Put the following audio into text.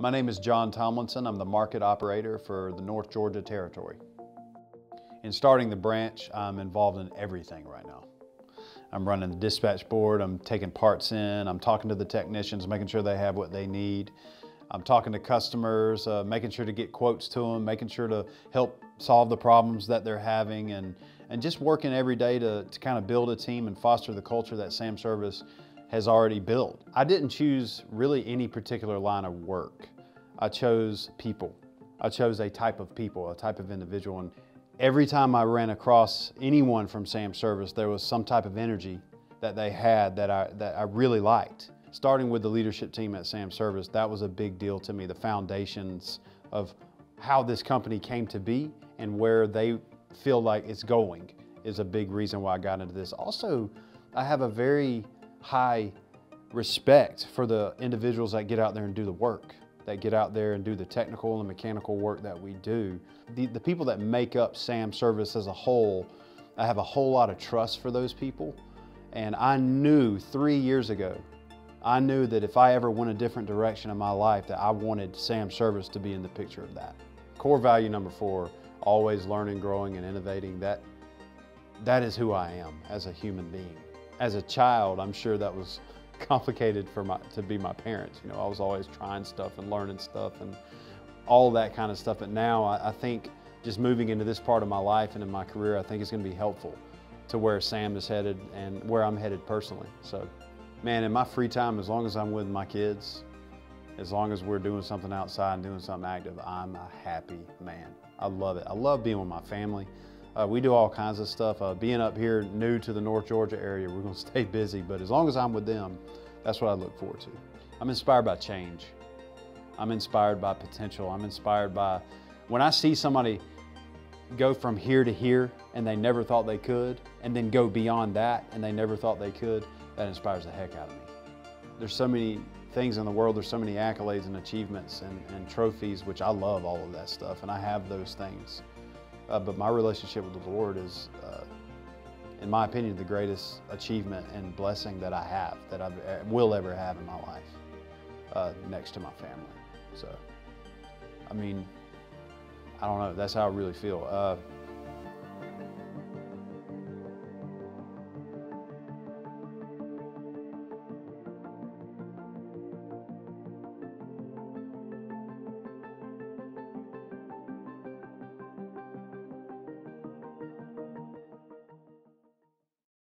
My name is John Tomlinson. I'm the market operator for the North Georgia territory. In starting the branch, I'm involved in everything right now. I'm running the dispatch board, I'm taking parts in, I'm talking to the technicians, making sure they have what they need. I'm talking to customers, uh, making sure to get quotes to them, making sure to help solve the problems that they're having, and, and just working every day to, to kind of build a team and foster the culture that Sam Service has already built. I didn't choose really any particular line of work. I chose people. I chose a type of people, a type of individual. And every time I ran across anyone from Sam Service, there was some type of energy that they had that I, that I really liked. Starting with the leadership team at Sam Service, that was a big deal to me, the foundations of how this company came to be and where they feel like it's going is a big reason why I got into this. Also, I have a very high respect for the individuals that get out there and do the work that get out there and do the technical and mechanical work that we do. The, the people that make up SAM service as a whole, I have a whole lot of trust for those people. And I knew three years ago, I knew that if I ever went a different direction in my life, that I wanted SAM service to be in the picture of that. Core value number four, always learning, growing, and innovating. That, that is who I am as a human being. As a child, I'm sure that was complicated for my to be my parents. You know, I was always trying stuff and learning stuff and all that kind of stuff. But now I, I think just moving into this part of my life and in my career, I think it's going to be helpful to where Sam is headed and where I'm headed personally. So, man, in my free time, as long as I'm with my kids, as long as we're doing something outside and doing something active, I'm a happy man. I love it. I love being with my family. Uh, we do all kinds of stuff. Uh, being up here new to the North Georgia area, we're going to stay busy, but as long as I'm with them, that's what I look forward to. I'm inspired by change. I'm inspired by potential. I'm inspired by when I see somebody go from here to here and they never thought they could, and then go beyond that and they never thought they could, that inspires the heck out of me. There's so many things in the world, there's so many accolades and achievements and, and trophies, which I love all of that stuff, and I have those things. Uh, but my relationship with the Lord is, uh, in my opinion, the greatest achievement and blessing that I have, that I will ever have in my life, uh, next to my family. So, I mean, I don't know, that's how I really feel. Uh,